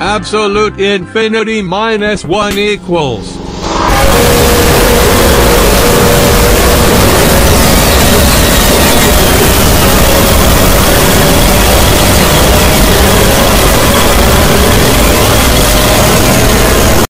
Absolute infinity minus 1 equals.